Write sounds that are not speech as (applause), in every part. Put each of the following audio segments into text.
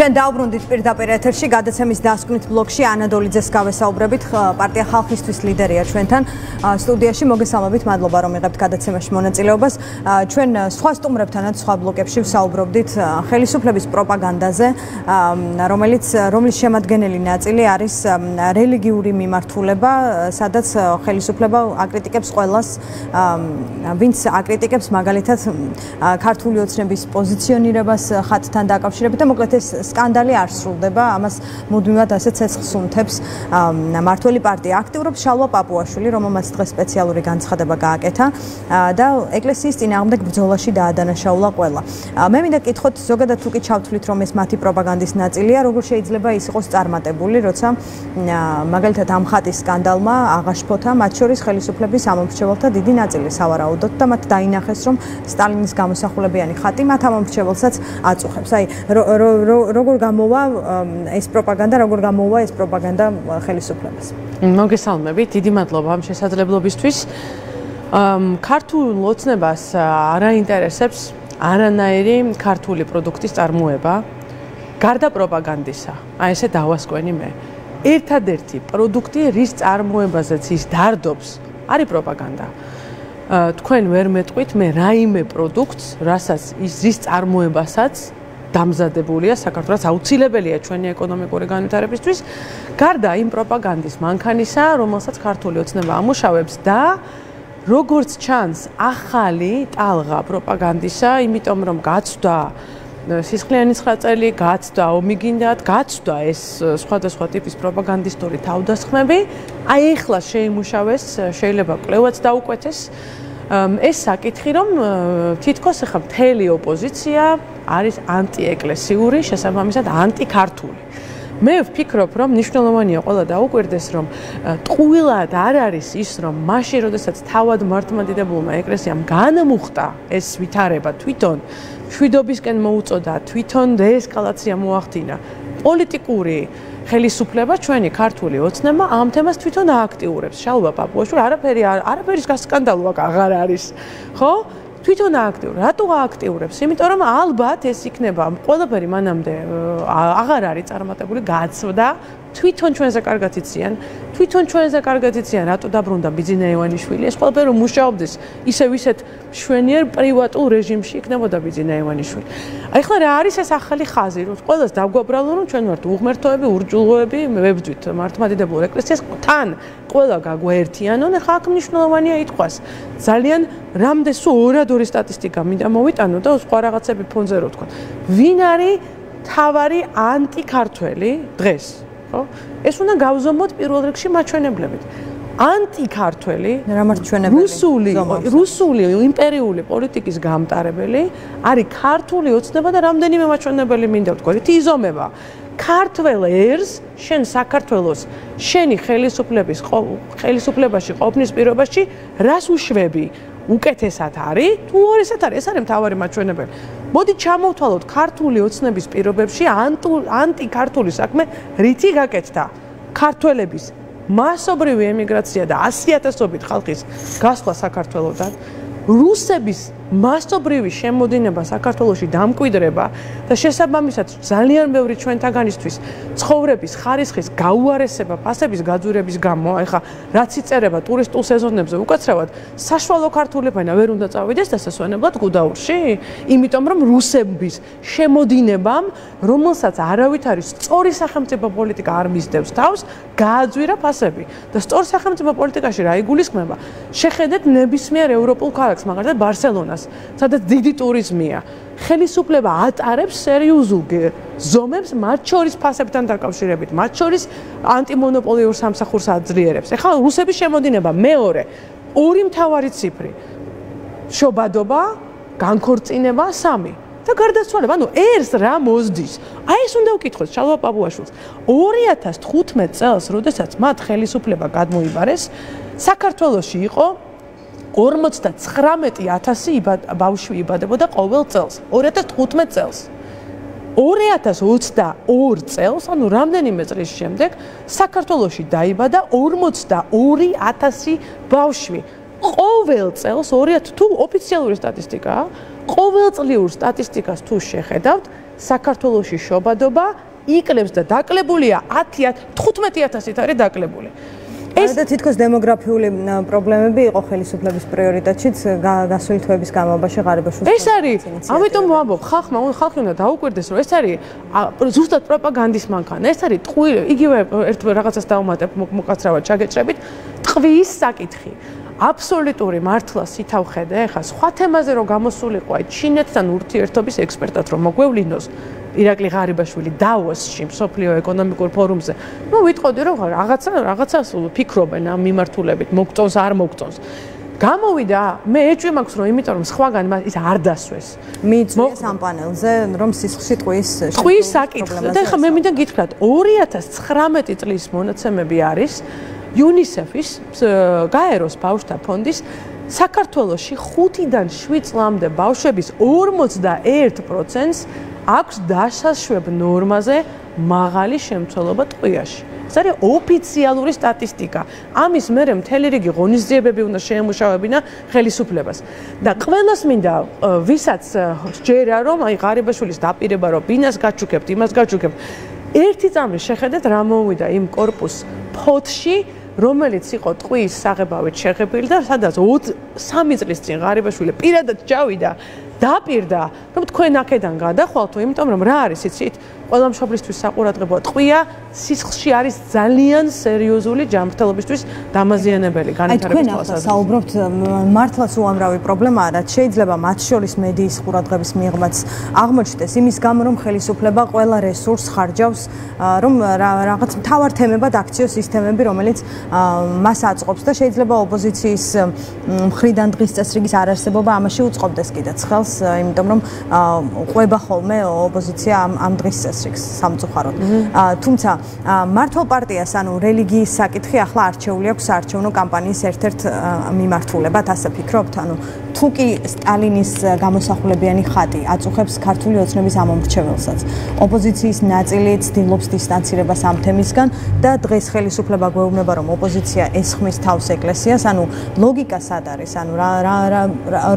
ჩვენ დაუბრუნდით პირდაპირ ეთერში გადაცემის დასკვნით ბლოკში ანადოლიძეს გავესაუბრებით პარტია ხალხისთვის ლიდერია ჩვენთან. სტუდიაში მოგესალმებით მადლობა რომ იღებთ გადაცემაში მონაწილეობას. ჩვენ სხვა სტუმრებთანაც სხვა ბლოკებში ვსაუბრობდით ხელისუფლების პროპაგანდაზე რომელიც რომლის შემადგენელი ნაწილი არის რელიგიური მიმართულება სადაც ხელისუფლება აკრიტიკებს ყოველას ვინც აკრიტიკებს მაგალითად ქართული ოცნების პოზიციონირებას ხათთან დაკავშირებით და მოკლედ ეს სკანდალი არ სრულდება, ამას მუდმივად ასე ცეცხლს უნთებს მართველი პარტია. აქტიურობს შალვა პაპუაშვილი, რომელმაც დღეს სპეციალური განცხადება გააკეთა და ეკლესიის წინააღმდეგ ბრძოლაში დაადანაშაულა ყველა. მე მინდა კითხოთ, ზოგადად თუ კი ჩავთვლით, რომ ეს მათი პროპაგანდის ნაწილია, როგორ შეიძლება ის იყოს წარმატებული, როცა მაგალითად ამ ხატის სკანდალმა აღაშფოთა მათ შორის ხელისუფლების ამომრჩეველთა დიდი ნაწილი სავარაუდოდ და მათ დაინახეს, რომ სტალინის გამოსახულებიანი ხატი მათ ამომრჩეველსაც აწუხებს. აი როგორ გამოვა ეს პროპაგანდა, როგორ გამოვა ეს პროპაგანდა ხელისუფლებას. მოგესალმებით, დიდი მადლობა ამ შესაძლებლობისთვის. ქართულ ოცნებას არაინტერესებს არანაირი ქართული პროდუქტის წარმოება. გარდა პროპაგანდისა, აი ესე დავასკვენი მე. ერთადერთი პროდუქტი, რის წარმოებაზეც ის დარდობს, არის პროპაგანდა. თქვენ ვერ მეტყვით მე რაიმე პროდუქტს, რასაც ის რის წარმოებასაც დამზადებულია საქართველოს აუცილებელია ჩვენი ეკონომიკური განვითარებისთვის. გარდა იმ პროპაგანდის მანქანისა რომელსაც ქართული ოცნება ამუშავებს და როგორც ჩანს ახალი ტალღა პროპაგანდისა იმიტომ რომ გაცვდა სისხლიანის ხაწელი გაცვდა ომიგინდათ გაცვდა ეს სხვადასხვა ტიპის პროპაგანდისტური თავდასხმები. აი ახლა შეიმუშავეს შეიძლება კვლევაც დაუკვეთეს ეს საკითხი რომ თითქოს ახლა მთელი ოპოზიცია არის ანტიეკლესიური, შესაბამისად ანტიქართული. მე ვფიქრობ, რომ მნიშვნელოვანია ყველა დაუკვირდეს, რომ ტყუილად არ არის ის, რომ მაშინ, როდესაც თავად მართლმადიდებულმა ეკლესიამ განმუხტა ეს ვითარება თვითონ შვიდობისკენ მოუწოდა, თვითონ დეესკალაცია მოახდინა, პოლიტიკური ხელისუფლება ჩვენი ქართული ოცნება ამ თემას თვითონ ააქტიურებს. შალვა პაპუაშვილი არაფერი არაფერის გასკანდალო აქ აღარ არის. ხო? თვითონ ააქტიურ. რატო ააქტიურებს? იმიტომ რომ ალბათ ეს იქნება ყველაფერი მანამდე აღარ არის წარმატებული გაცვდა თვითონ ჩვენზე კარგად იციან, თვითონ ჩვენზე კარგად იციან, რატო დაბრუნდა ბიძინა ივანიშვილი. ეს ყველაფერი რომ მუშაობდეს ისე ვისეთ შვენიერ პრივატულ რეჟიმში იქნებოდა ბიძინა ივანიშვილი. აი ხლა რა არის ეს ახალი ხაზი, რომ ყველას დაგვაბრალო, რომ ჩვენ ვართ უღმერთოები, ურჯულოები, ვებძვით მართლმადიდებლურ ეკლესიას, თან ყველა გაგვაერთიანონ, ხა აქ მნიშვნელოვანია ითქვას. ძალიან რამდენ სულ ორადორი სტატისტიკა მინდა მოვიტანო და სხვა რაღაცები ფონზე რო თქვა. ვინ არის თავარი ანტიქართველი დღეს? ხო? ეს უნდა გავზომოთ პირველ რიგში მაჩვენებლებით. ანტიქართველი, რა მარჩვენებელი? რუსული, რუსული იმპერიული პოლიტიკის გამტარებელი არის ქართული ოცნება და რამდენიმე მაჩვენებელი მინდა ვთქვა. თიზომება ქართველ ერს შენ საქართველოს შენი ხელისუფლების ხელისუფლებაში ყოფნის პირობაში რას უშვები? უკეთესად არის? თუ ორესად არის? ეს არის მთავარი მაჩვენებელი. მოდი ჩამოვთვალოთ ქართული ოცნების პირობებში ანტი-ქართული საქმე რითი გაკეთდა? ქართველების მასობრივი ემიგრაცია და 100000ობით ხალხის გასვლა საქართველოსთან რუსების მასობრივი შემოდინება საქართველოსში დამკვიდრება და შესაბამისად ძალიან ბევრი ჩვენთაგანისთვის ცხოვრების ხარისხის გაუარესება ფასების გაძვირების გამო, ეხა რაც იწერება ტურისტულ სეზონებზე უკაცრავად, საშუალო ქართული ფენა ვერ უნდა წავიდეს დასასვენებლად გუდაურში, იმიტომ რომ რუსების შემოდინებამ, რომელსაც არავით არის სწორი სახელმწიფო პოლიტიკა არ მისდევს თავს, გააძვირა ფასები და სწორ სახელმწიფო პოლიტიკაში რა იგულისხმება? შეხედეთ ნებისმიერ ევროპულ ქალაქს, მაგალითად ბარსელონას სადაც დიდი ტურიზმია. ხელისუფლება ატარებს სერიოზულ ზომებს მათ შორის ფასებთან დაკავშირებით, მათ შორის ანტიმონოპოლიურ სამსახურს აძლიერებს. ეხლა რუსების შემოდინება მეორე, ორი მთავარი ციფრი. შობადობა, განქორწინება, სამი. და გარდაცვალება, ანუ ერს რა მოზდის? აი ეს უნდა ვკითხოთ შალვა პაპუაშვილს. 2015 წელს, როდესაც მათ ხელისუფლება გადმოიბარეს, საქართველოსში იყო 59000 ბავშვი იბადებოდა ყოველ წელს 2015 წელს 2022 წელს ანუ რამდენიმე წლის შემდეგ საქართველოში დაიბადა 42000 ბავშვი ყოველ წელს 2000 თუ ოფიციალური სტატისტიკაა ყოველწლიურ სტატისტიკას თუ შეხედავთ საქართველოსი შობადობა იკლებს და დაკლებულია 10 15000-ით არის დაკლებული. ეს და თითქოს დემოგრაფიული პრობლემები იყო ხელისუფლების პრიორიტეტშიც გასული თვეების განმავლობაში ღარიბაშვილის ეს არის ამიტომ ვამბობ ხალხმა ხალხი უნდა დაუკვირდეს რომ ეს არის ზუსტად პროპაგანდის მანქანა ეს არის ტყვილი იგივე ერთ რაღაცას დაუმატებ მოკაცრავად ჩაგეჭრებით. ტყვის საკითხი. აბსოლუტური მართლა სითავხედე ახლა სხვა თემაზე რომ გამოსულიყო აი ჩინეთთან ურთიერთობის ექსპერტად რომ მოგვევლინოს ირაკლი ღარიბაშვილი დავოსში სოფლიო ეკონომიკურ ფორუმზე. ნუ ვიტყოდი რომ რაღაცა რაღაცას ფიქრობენ ამ მიმართულებით, მოგწონს არ მოგწონს. გამოვიდა, მე ეჭვი მაქვს რომ იმიტომ რომ სხვაგან ის არ დასვეს. მიიწვიეს ამ პანელზე რომ სისხლში ტყვის ტყვის საკითხი. და ხა მე მინდა გითხრათ 2019 წლის მონაცემები არის UNICEF-ის გაეროს ბავშვთა ფონდის საქართველოში 5-დან 7 წლამდე ბავშვების 41%-ს აქვს დასაშვებ ნორმაზე მაღალი შემცველობა ტყვიაში. ეს არის ოფიციალური სტატისტიკა. ამის მერე მთელი რიგი ღონისძიებები უნდა შეემუშავებინა ხელისუფლებას. და ყველას მინდა ვისაც სჯერა რომ აი ღარიბაშვილის დაპირება რომ ბინას გაჩუქებთ, იმას გაჩუქებთ. ერთი წამი შეხედეთ რა მოვიდა იმ корпуს ფოთში რომელიც იყო ტყუის საღებავით შეღებილი და სადაც 3 წლის წინ ღარიბაშვილი პირადად ჩავიდა დაპირდა, რომ თქვენ აქედან გადახვალთო, იმიტომ რომ რა არის იცით? ყველა მშობლისთვის საყურადღებო ტყვია სისხლში არის ძალიან სერიოზული ჯანმრთელობისთვის დამაზიანებელი განვითარების თვალსაზრისით. აი თქვენ ახლა საუბრობთ მართლაც უამრავი პრობლემაა, რაც შეიძლება მათ შორის მედიის ყურადღების მიღმაც აღმოჩნდეს იმის გამო, რომ ხელისუფლება ყველა რესურსს ხარჯავს, რომ რაღაც მთავარ თემებად აქციო სისტემები, რომელიც მას აწყობს და შეიძლება ოპოზიციის მხრიდან დღის წესრიგის არარსებობა ამაში უწყობდეს კიდეც ხელს, იმიტომ რომ ყვება ხოლმე ოპოზიცია ამ ამ დღის წესრიგს. წესრიგს სამწუხაროდ. თუმცა მართო პარტიას ანუ რელიგიის საკითხი ახლა არჩეული აქვს საარჩევნო კამპანიის ერთ-ერთ მიმართულებად, ასე ფიქრობთ? ანუ თუ კი სტალინის გამოსახულებიანი ხატი აწუხებს ქართული ოცნების ამომრჩეველსაც, ოპოზიციის ნაწილი ცდილობს დისტანცირებას ამ თემისგან და დღეს ხელისუფლება გვეუბნება, რომ ოპოზიცია ესხმის თავს ეკლესიას, ანუ ლოგიკა სად არის? ანუ რა რა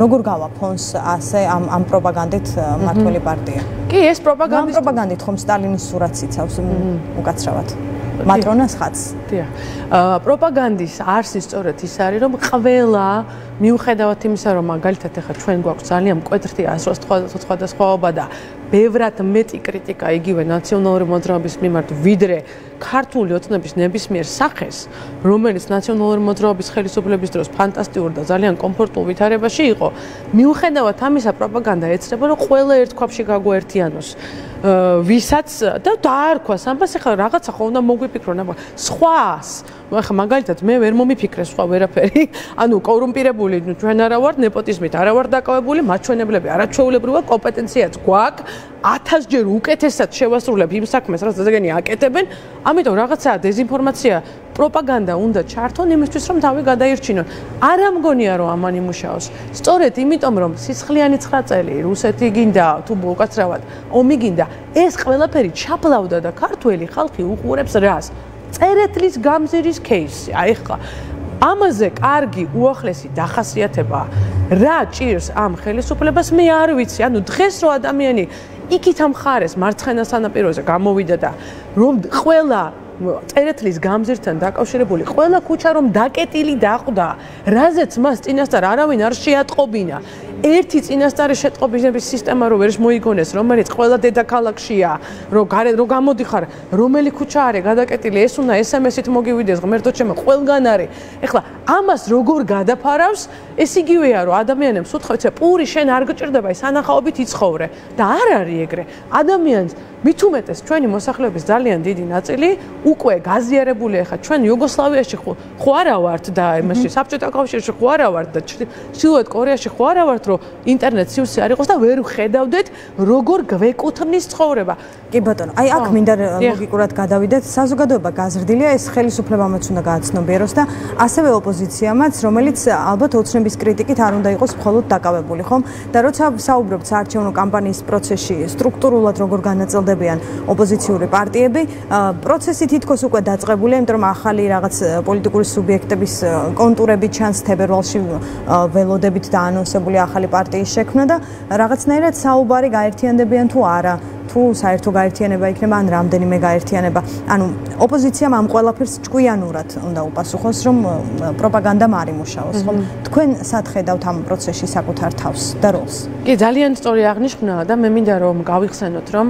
როგორ გავა ფონს ასე ამ ამ პროპაგანდით მართველი პარტია? კი, ეს პროპაგანდის პროპაგანდით ხომ სტალინის სურათს იცავს უკაცრავად. მატრონას ხაც. დიახ. აა პროპაგანდის არსი სწორედ ის არის, რომ ყველა მიუხედავად იმისა, რომ მაგალითად ახლა ჩვენ გვაქვს ძალიან მკვეთრი ასროს სხვადასხვაობა და ბევრად მეტი კრიტიკა იგივე ნაციონალური მოძრაობის მიმართ, ვიდრე ქართული ოცნების ნებისმიერ სახეს, რომელიც ნაციონალური მოძრაობის ხელისუფლების დროს ფანტასტიკურ და ძალიან კომფორტულ ვითარებაში იყო, მიუხედავად ამისა პროპაგანდა ეცრება, რომ ყველა ერთ ქვაბში გაგვერთიანოს. ვისაც და დაარქვას ამას ახლა რაღაცა ხო უნდა მოგვიფიქრონ აბა სხვას ну ახლა მაგალითად მე ვერ მომიფიქრეს სხვა ვერაფერი. (laughs) ანუ კორუმპირებული ჩვენ არა ვარ ნეპოტიზმით, არა ვარ დაკავებული, მაჩვენებლები არაჩვეულებრივად კომპეტენციაც გვაქვს, 1000 ჯერ უკეთესად შევასრულებ იმ საქმეს, რაც ზეგენი აკეთებენ, ამიტომ რაღაცა დეзинფორმაცია, პროპაგანდა უნდა ჩართონ იმისთვის, რომ თავი გადაირჩინონ. არა მგონია რომ ამან იმუშაოს. სწორედ იმიტომ რომ სისხლიანი 9 წელი რუსეთი გინდა, თუ უკაცრავად ომი გინდა, ეს ყველაფერი ჩაფლავდა და ქართველი ხალხი უყურებს რას? წერეთლის გამზირის кейსი. აი ხა ამაზე კარგი უახლესი დახასიათებაა რა ჭირს ამ ხელისუფლებას მე არ ვიცი ანუ დღეს რო ადამიანი იქით ამ ხარეს მარცხენა სანაპიროზე გამოვიდა და რომ ყველა წერეთლის გამზირთან დაკავშირებული ყველა ქუჩა რომ დაკეტილი დაყდა, რაზეც მას წინასწარ არავინ არ შეატყობინა. ერთი წინასწარი შეტყობინების სისტემა რო ვერ მოიგონეს, რომელიც ყველა დედაქალაქშია, რომ გარე რომ გამოდიხარ, რომელი ქუჩა არის გადაკეტილი, ეს უნდა SMS-ით მოგივიდეს, ღმერთო ჩემო, ყველგან არის. ეხლა ამას როგორ გადაფარავს? ეს იგივეა, რომ ადამიანებს უთხოვთ, პური შენ არ გჭირდება, სანახაობით იცხოვრე და არ არის ეგრე. ადამიანს მით უმეტეს ჩვენი მოსახლეობის ძალიან დიდი ნაწილი უკვე გაზიარებულია ხა ჩვენ იუგოსლავიაში ხო ხო არა ვართ და იმაში საბჭოთა კავშირში ხო არა ვართ და ჩრდილოეთ კორეაში ხო არა ვართ რომ ინტერნეტ სიუსი არ იყოს და ვერ ხედავდეთ როგორ გვეკუთვნის ცხოვრება. კი ბატონო აი აქ მინდა ლოგიკურად გადავიდეთ. საზოგადოება გაზრდილია ეს ხელისუფლებამაც უნდა გააცნობიეროს და ასევე ოპოზიციამაც რომელიც ალბათ ოცნების კრიტიკით არ უნდა იყოს მხოლოდ დაკავებული ხომ? და როცა საუბრობთ საარჩევნო კამპანიის პროცესში სტრუქტურულად როგორ განაწილდებიან ოპოზიციური პარტიები პროცესი თითქოს უკვე დაწყებულია, იმიტომ რომ ახალი რაღაც პოლიტიკური სუბიექტების კონტურები ჩანს თებერვალში ველოდებით დაანონსებული ახალი პარტიის შექმნა და რაღაცნაირად საუბარი გაერთიანდებიან თუ არა თუ საერთო გაერთიანება იქნება ან რამდენიმე გაერთიანება. ანუ ოპოზიციამ ამ ყველაფერს ჭკვიანურად უნდა უპასუხოს, რომ პროპაგანდამ არ იმუშაოს, ხო? თქვენ სათხედავთ ამ პროცესში საკუთარ თავს და როლს? კი, ძალიან სწორი აღნიშვნაა და მე მინდა რომ გავიხსენოთ, რომ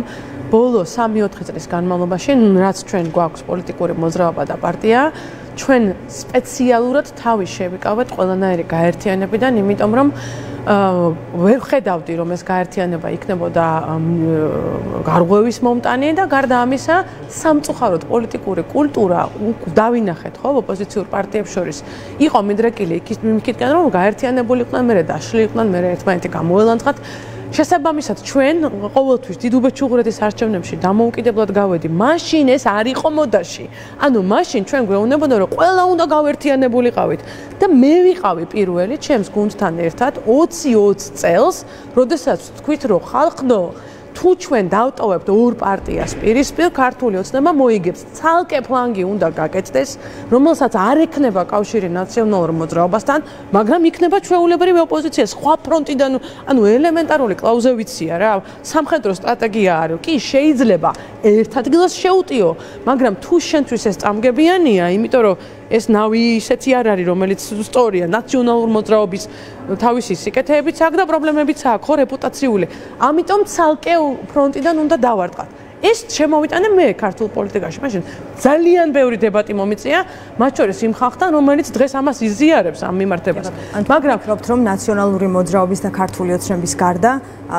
ბოლო 3-4 წლის განმავლობაში, რაც ჩვენ გვაქვს პოლიტიკური მოძრაობა და პარტია, ჩვენ სპეციალურად თავი შევიკავეთ ყველანაირი გაერთიანებიდან, იმიტომ რომ ვერ ხედავდი რომ ეს გაერთიანება იქნებოდა გარღვევის მომტანი და გარდა ამისა სამწუხაროდ პოლიტიკური კულტურა დავინახეთ ხო ოპოზიციურ პარტიებს შორის. იყო მიდრეკილი იქითკენ რომ გაერთიანებულიყვნენ მე და შლიყვნენ მე ერთმანეთი გამოელანძღათ შესაბამისად ჩვენ ყოველთვის დიდუბეჩუღურეთის არჩევნებში დამოუკიდებლად გავედი მაშინ ეს არ იყო მოდაში. ანუ მაშინ ჩვენ გვეუბნებოდა რომ ყველა უნდა გავერთიანებულიყავით და მე ვიყავი პირველი ჩემს გუნდთან ერთად 20-20 წელს როდესაც თქვით რომ ხალხო თუ ჩვენ დავტოვებთ ორ პარტიას პირისპირ ქართული ოცნება მოიგებს. ცალკე ფლანგი უნდა გაკეთდეს რომელსაც არ ექნება კავშირი ნაციონალურ მოძრაობასთან მაგრამ იქნება ჩვეულებრივი ოპოზიცია. სხვა ფრონტიდან ანუ ელემენტარული კლაუზევიცია რა სამხედრო სტრატეგია არის. კი შეიძლება. ერთ ადგილას შეუტიო მაგრამ თუ შენთვის ეს წამგებიანია იმიტომ რომ ეს ნავი ისეთი არ არის, რომელიც სწორია ნაციონალურ მოძრაობის თავისი სიკეთეებიც აქვს და პრობლემებიც აქვს, ხო, რეპუტაციული. ამიტომ ცალკე ფრონტიდან უნდა დავარტყათ. ეს შემოვიტანე მე ქართულ პოლიტიკაში. მაშინ ძალიან ბევრი დებატი მომიწია, მათ შორის იმ ხალხთან, რომელიც დღეს ამას იზიარებს ამ მიმართებას. მაგრამ ვფიქრობთ, რომ ნაციონალური მოძრაობის და ქართული ოცნების გარდა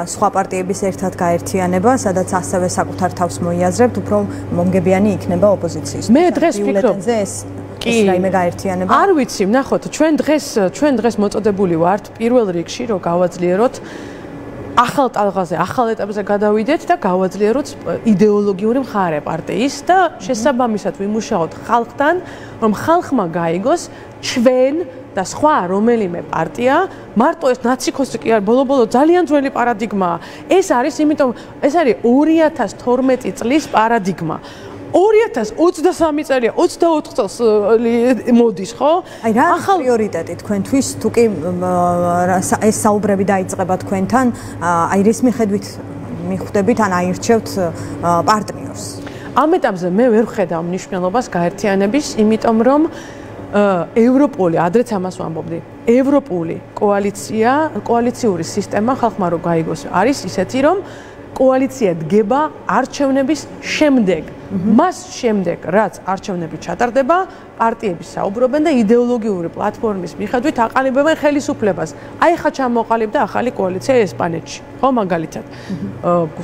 სხვა პარტიების ერთად გაერთიანება, სადაც ასევე საკუთარ თავს მოიაზრებთ, უფრო მომგებიანი იქნება ოპოზიციის. მე დღეს ვფიქრობ, ეს კი რაიმე გაერთიანება არ ვიცი ნახოთ ჩვენ დღეს ჩვენ დღეს მოწოდებული ვართ პირველ რიგში რომ გავაძლიეროთ ახალ ტალღაზე ახალ ეტაპზე გადავიდეთ და გავაძლიეროთ იდეოლოგიური მხარე პარტიის და შესაბამისად ვიმუშაოთ ხალხთან რომ ხალხმა გაიგოს ჩვენ და სხვა რომელიმე პარტია. მარტო ეს ნაციკოსი კი არ ბოლო-ბოლო ძალიან ძველი პარადიგმაა. ეს არის იმიტომ ეს არის 2012 წლის პარადიგმა 2023 წელია 24 წელს მოდის ხო? აი რა ახალ პრიორიტეტი თქვენთვის თუ კი ეს საუბრები დაიწყება თქვენთან აი რის მიხედვით მიხვდებით ან აირჩევთ პარტნიორს? ამ ეტაპზე მე ვერ ხედავ მნიშვნელობას გაერთიანების, იმიტომ რომ ევროპული, ადრეც ამას ვამბობდი, ევროპული კოალიცია, კოალიციური სისტემა ხალხმა რო გაიგოს, არის ისეთი, რომ კოალიცია დგება არჩევნების შემდეგ. მას შემდეგ, რაც არჩევნები ჩატარდება, პარტიები საუბრობენ და იდეოლოგიური პლატფორმის მიხედვით აყალიბებენ ხელისუფლებას. აი ხა ჩამოყალიბდა ახალი კოალიცია ესპანეთში, ხო მაგალითად.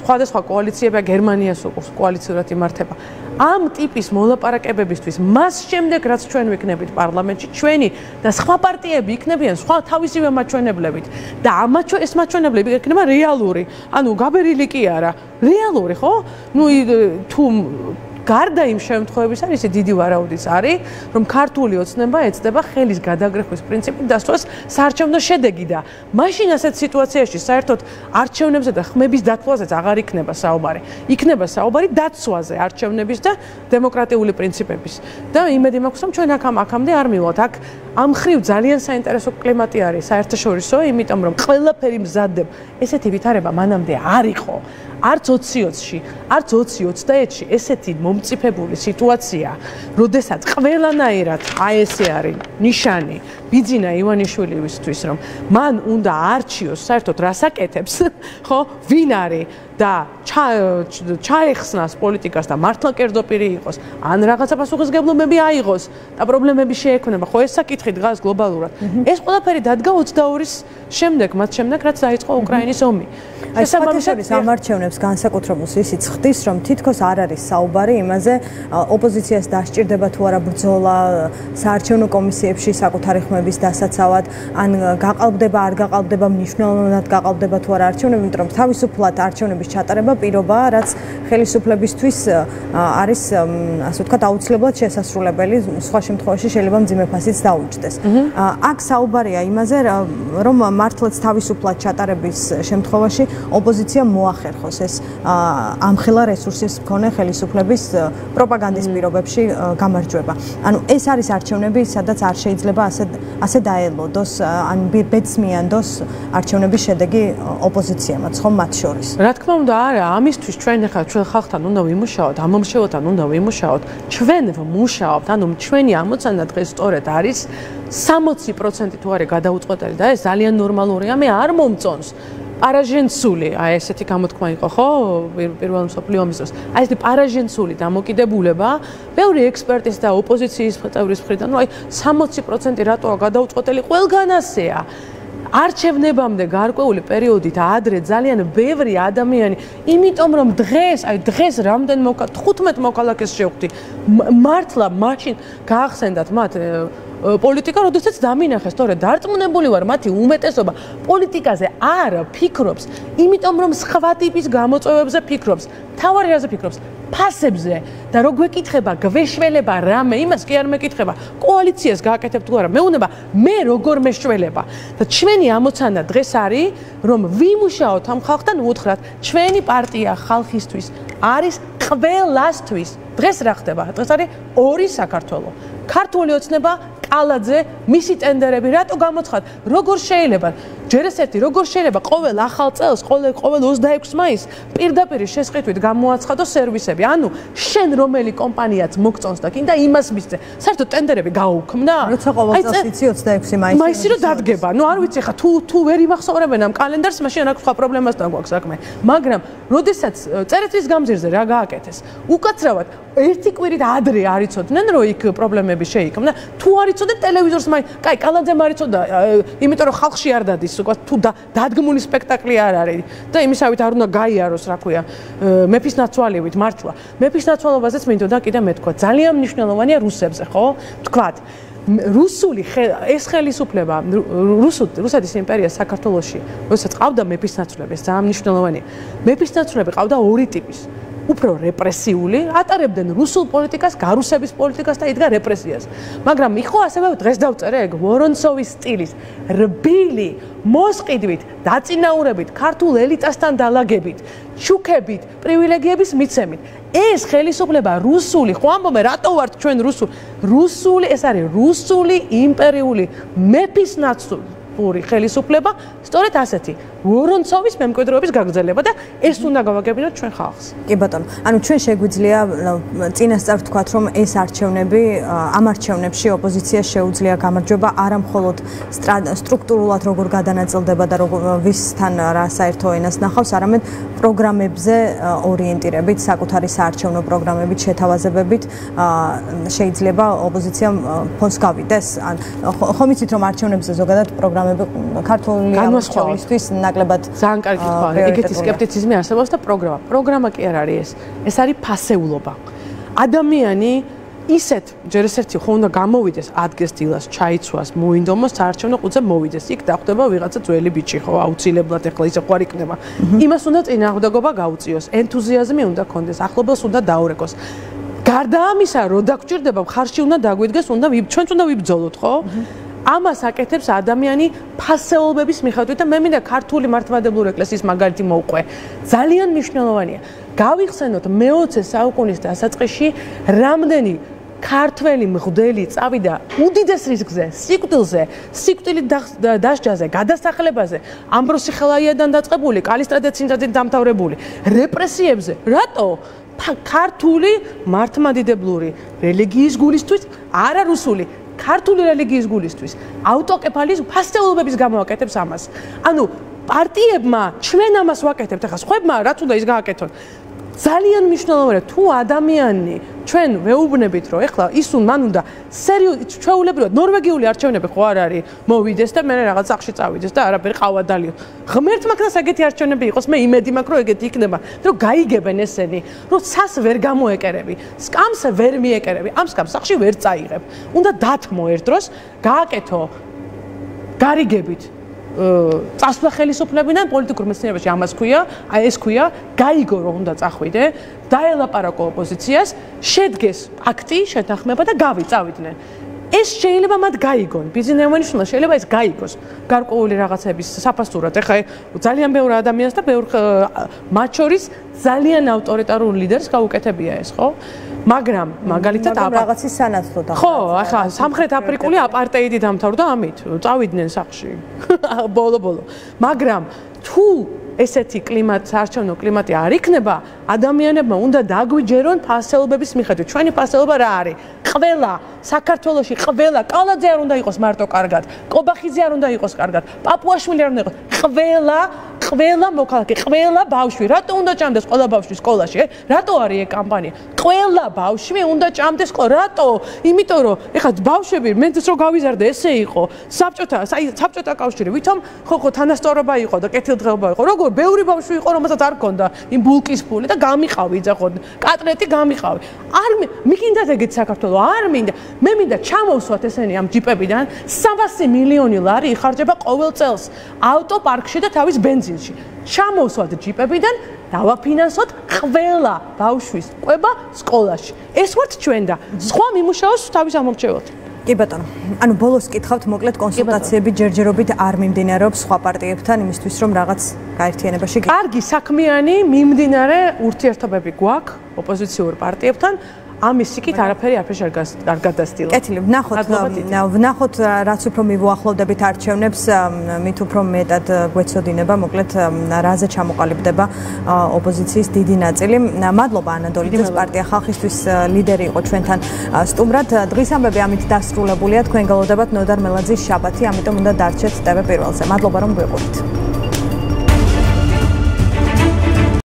სხვადასხვა კოალიციებია გერმანიას უკვე კოალიციურად იმართება. ამ ტიპის მოლაპარაკებებისთვის მას შემდეგ რაც ჩვენ ვიქნებით პარლამენტში, ჩვენი და სხვა პარტიები იქნებიან სხვა თავისივე მაჩვენებლებით და ამ ეს მაჩვენებლები იქნება რეალური. ანუ გაბერილი კი არა, რეალური ხო? ნუ თუ გარდა იმ შემთხვევებისა, ისე დიდი ვარაუდიც არის, რომ ქართული ოცნება ეცდება ხელის გადაგრეხვის პრინციპით დასწროს საარჩევნო შედეგი და მაშინ ასეთ სიტუაციაში საერთოდ არჩევნებზე და ხმების დათვლაზეც აღარ იქნება საუბარი. იქნება საუბარი დაცვაზე არჩევნების და დემოკრატიული პრინციპების. და იმედი მაქვს, რომ ჩვენ აქ აქამდე არ მივალთ. აქ ამ ხრივ ძალიან საინტერესო კლიმატი არის საერთაშორისო, იმიტომ რომ ყველაფერი მზადდება. ესეთი ვითარება მანამდე არ იყო. არც 20-ში, არც 20-21-ში ესეთი მომწიფებული სიტუაცია, როდესაც ყველანაირად აი ესე არის ნიშანი ბიძინა ივანიშვილისთვის, რომ მან უნდა არჩიოს საერთოდ რასაკეთებს, (laughs) ხო, ვინ არის და ჩაეხსნას პოლიტიკას და მართლა კერძო პირი იყოს, ან რაღაცა პასუხისგებლობები აიღოს და პრობლემები შეექმნება, ხო ეს საკითხი დგას გლობალურად. ეს ყველაფერი დადგა 22-ის შემდეგ, მათ შემდეგ რაც დაიწყო უკრაინის ომი. შესაბამისად ამარჩევნებს განსაკუთრებულს ისიც ხდის, რომ თითქოს არ არის საუბარი იმაზე, ოპოზიციას დასჭირდება თუ არა ბრძოლა საარჩევნო კომისიებში საკუთარი ხმების დასაცავად, ან გაყალბდება, არ გაყალბდება მნიშვნელოვნად გაყალბდება თუ არა არჩევნები, იმიტომ რომ თავისუფლად არჩევნების ჩატარება პირობაა, რაც ხელისუფლებისთვის არის ასე ვთქვათ აუცილებლად შესასრულებელი, სხვა შემთხვევაში შეიძლება მძიმე ფასიც დაუჭდეს. აქ საუბარია იმაზე, რომ მართლაც თავისუფლად ჩატარების შემთხვევაში ოპოზიცია მოახერხოს ეს ამხელა რესურსის მქონე ხელისუფლების პროპაგანდის პირობებში გამარჯვება. ანუ ეს არის არჩევნები, სადაც არ შეიძლება ასე ასე დაელოდოს, ან ბეცმიანდოს არჩევნების შედეგი ოპოზიციამაც, ხომ მათ შორის. რა თქმა უნდა, არა, ამისთვის ჩვენ ახლა ჩვენ ხალხთან უნდა ვიმუშაოთ, ამომრჩეველთან უნდა ვიმუშაოთ. ჩვენ ვმუშაობთ, ანუ ჩვენი ამოცანა დღეს სწორედ არის 60% თუ არის გადაუწყვეტელი და ეს ძალიან ნორმალურია, მე არ მომწონს. პარაჟენცული, აი ესეთი გამოთქმა იყო, ხო? პირველ მსოფლიო ომის დროს. აი ესეთი პარაჟენცული დამოკიდებულება, ბევრი ექსპერტის და ოპოზიციის წევრის მხრიდან, ну აი 60% რატოა გადაუწყვეტელი ყველგან ასეა. არჩევნებამდე გარკვეული პერიოდით ადრე ძალიან ბევრი ადამიანი, იმიტომ რომ დღეს, აი დღეს რამდენ მოქა 15 მოქალაქეს შევხვდი. მართლა მაშინ გაახსენდათ მათ პოლიტიკა, როდესაც დამინახეს, თორე დარწმუნებული ვარ, მათი უმეტესობა პოლიტიკაზე არ ფიქრობს, იმიტომ რომ სხვა ტიპის გამოწვევებზე ფიქრობს. თავარი რაზე ფიქრობს? ფასებზე და რო გვეკითხება გვეშველება რამე, იმას კი არ მეკითხება. კოალიციას გააკეთებ თუ არა? მეუნება მე როგორ მეშველება? და ჩვენი ამოცანა დღეს არის, რომ ვიმუშაოთ ამ ხალხთან უთხრათ, ჩვენი პარტია ხალხისთვის არის ყველასთვის. დღეს რა ხდება? დღეს არის ორი საქართველო. ქართული ოცნება კალაძე, მისი ტენდერები რატო გამოცხად? როგორ შეიძლება? ჯერ ეს ერთი, როგორ შეიძლება ყოველ ახალ წელს, ყოველ ყოველ 26 მაისს პირდაპირ შესყიდვით გამოაცხადო სერვისები? ანუ შენ რომელი კომპანიაც მოგწონს და კიდე იმას მისცე. საერთოდ ტენდერები გაუქმნა? როცა ყოველ წელს იცი 26 მაისი. მაისი რო დადგება. ნუ არ ვიცი ხა თუ თუ ვერ იმახსოვრებენ ამ კალენდარს, მაშინ რა სხვა პრობლემასთან გვაქვს საქმე. მაგრამ როდესაც წერეთის გამზირზე რა გააკეთეს? უკაცრავად ერთი კვირით ადრე არიწოდნენ რომ იქ პრობლემები შეიქმნა. თუ არიწოდე ტელევიზორს მაი, კაი, კალანძე მარიწოდა, იმიტომ რომ ხალხში არ დადის, უკვე თუ დადგმული სპექტაკლი არ არის და იმისავით არ უნდა გაიაროს, რა ქვია, მეფის ნაცვალივით მართლა. მეფის ნაცვალობაზეც მინდოდა კიდე მეთქვა, ძალიან მნიშვნელოვანია რუსებზე, ხო? თქვათ რუსული ეს ხელისუფლება რუსეთის იმპერია საქართველოსში, როდესაც ყავდა მეფის ნაცვლები, ეს ძალიან მნიშვნელოვანია. მეფის ნაცვლები ყავდა ორი ტიპის. უფრო რეპრესიული, ატარებდნენ რუსულ პოლიტიკას, გარუსების პოლიტიკას და იდგა რეპრესიას. მაგრამ იხო ასევე დღეს დავწერე ეგ ვორონცოვის სტილის რბილი მოსყიდვით, დაწინაურებით, ქართულ ელიტასთან დალაგებით, შუქებით, პრივილეგიების მიცემით. ეს ხელისუფლება რუსული, ხო ამბობენ, რატო ვართ ჩვენ რუსული? რუსული, ეს არის რუსული იმპერიული მეფის ნაცვლი. პური ხელისუფლება სწორედ ასეთი ვორონცოვის მემკვიდრეობის გაგრძელება და ეს უნდა გავაგებინოთ ჩვენ ხალხს. კი ბატონო, ანუ ჩვენ შეგვიძლია წინასწარ ვთქვათ, რომ ეს არჩევნები ამ არჩევნებში ოპოზიციას შეუძლია გამარჯვება არა მხოლოდ სტრუქტურულად როგორ გადანაწილდება და როგორ ვისთან რა საერთო ენას ნახავს, არამედ პროგრამებზე ორიენტირებით, საკუთარი საარჩევნო პროგრამებით, შეთავაზებებით შეიძლება ოპოზიციამ ფონს გავიდეს. ან ხომ იცით რომ არჩევნებზე ზოგადად პროგრამები ქართული ამოსხოლისთვის ნაკლებად ძალიან კარგი თქვა. ეგეთი скеპტიციზმი არსებობს და პროგრამა. პროგრამა კი არ არის ეს. ეს არის ფასეულობა. ადამიანი ისეთ ჯერ ეს ერთი ხო უნდა გამოვიდეს ადგეს დილას, ჩაიცვას, მოინდომოს საარჩევნო ყუთზე მოვიდეს. იქ დახვდება ვიღაცა ძველი ბიჭი ხო, აუცილებლად ეხლა ისე ხო არ იქნება. იმას უნდა წინააღმდეგობა გაუწიოს, ენთუზიაზმი უნდა კონდეს, ახლობელს უნდა დაურეკოს. გარდა ამისა, რომ დაგჭირდება, ხარში უნდა დაგვიდგეს, უნდა ჩვენც უნდა ვიბრძოლოთ, ხო? ამას აკეთებს ადამიანი ფასეულობების მიხედვით და მე მინდა ქართული მართლმადებლური ეკლესიის მაგალითი მოვყვე. ძალიან მნიშვნელოვანია. გავიხსენოთ მე-20 საუკუნის დასაწყისში რამდენი ქართველი მღვდელი წავიდა უდიდეს რისკზე, სიკვდილზე, სიკვდილით დასჯაზე, გადასახლებაზე, ამბროსი ხელაიადან დაწყებული, კალისტრადე ცინძაძით დამთავრებული, რეპრესიებზე. რატო? ქართული მართლმადიდებლური რელიგიის გულისთვის, არა რუსული, ქართული რელიგიის გულისთვის ავტოკეფალის ფასეულობების გამოაკეთებს ამას. ანუ პარტიებმა ჩვენ ამას ვაკეთებთ, ახლა სხვებმა რაც უნდა ის გააკეთონ. ძალიან მნიშვნელოვანია თუ ადამიანი ჩვენ ვეუბნებით რომ ეხლა ის უ მან უნდა სერიოზულად ჩვეულებრივად ნორვეგიული არჩევნები ხო არ არის? მოვიდეს და მე რაღაც სახში წავიდეს და არაფერი ყავა დალიო ღმერთმა ქნას ეგეთი არჩევნები იყოს მე იმედი მაქვს რომ ეგეთი იქნება რომ გაიგებენ ესენი რომ სას ვერ გამოეკერები სკამს ვერ მიეკერები ამ სკამს სახში ვერ წაიღებ. უნდა დათმო ერთ დროს გააკეთო გარიგებით წასვლა ხელისუფლებიდან პოლიტიკურ მეცნიერებაში ამას ქვია, აი ეს ქვია, გაიგო რომ უნდა წახვიდე, დაელაპარაკო ოპოზიციას, შედგეს აქტი, შეთანხმება და გავიწავიდნენ. ეს შეიძლება მათ გაიგონ. ბიზნესმენებმა შეიძლება ეს გაიგოს. გარკვეული რაღაცების საფასურად. ეხლა ძალიან ბევრი ადამიანს და ბევრ მათ შორის ძალიან ავტორიტარულ ლიდერს გაუკეთებია ეს, ხო? მაგრამ მაგალითად რაღაცის სანაცვლოდ ახლა ხო, ახლა სამხრეთ აფრიკული აპარტეიდი დამთავრდა ამით. წავიდნენ სახში. (laughs) ბოლო-ბოლო. მაგრამ თუ ესეთი კლიმატი, საარჩევნო კლიმატი არ იქნება, ადამიანებმა უნდა დაგვიჯერონ ფასეულობების მიხედვით. ჩვენი ფასეულობა რა არის? ყველა საქართველოსი, ყველა კალაძე არ უნდა იყოს მარტო კარგად, კობახიძე არ უნდა იყოს კარგად, პაპუაშვილი არ უნდა იყოს, ყველა ყველა მოქალაქე, ყველა ბავშვი, რატო უნდა ჭამდეს ყველა ბავშვი სკოლაში? რატო არის ეს კამპანია? ყველა ბავშვი უნდა ჭამდეს სკოლა, რატო? იმიტომ რომ ეხლა ბავშვები მეც რო გავიზარდე, ესე იყო. საბჭოთა, აი საბჭოთა კავშირი, ვითომ ხო ხო თანასწორობა იყო და კეთილდღეობა იყო. როგორ ბევრი ბავშვი იყო, რომელსაც არ ქონდა იმ ბულკის ფული და გამიყავი ძახოთ. კატლეტი გამიყავი. არ მიგინდა ეგეთ საქართველოს, არ მინდა. მე მინდა ჩამოვსვათ ესენი ამ ჯიპებიდან 300 მილიონი ლარი იხარჯება ყოველ წელს ავტოპარკში და თავის სკოლში. ჩამოვსვათ ჯიპებიდან, დავაფინანსოთ ყველა ბავშვის კვება სკოლაში. ეს ვართ ჩვენ და სხვა მიმუშაოს თავის ამორჩევოთ. კი ბატონო. ანუ ბოლოს გითხავთ, მოკლედ კონსულტაციები ჯერჯერობით არ მიმდინარეობს სხვა პარტიებთან იმისთვის, რომ რაღაც გაერთიანებაში. კარგი, საქმიანი მიმდინარე ურთიერთობები გვაქვს ოპოზიციურ პარტიებთან. ამის იქით არაფერი არ არ გადასტილა. კეთილი, ვნახოთ, ვნახოთ რაც უფრო მივუახლოვდებით არჩევნებს, მით უფრო მეტად გვეცოდინება, მოკლედ რაზე ჩამოყალიბდება ოპოზიციის დიდი ნაწილი. მადლობა ანადოლიძეს პარტია ხალხისთვის ლიდერი იყო ჩვენთან სტუმრად. დღის ამბები ამით დასრულებულია. თქვენ გელოდებათ ნოდარ მელაძის შაბათი, ამიტომ უნდა დარჩეთ TV პირველზე. მადლობა რომ გვიყურით.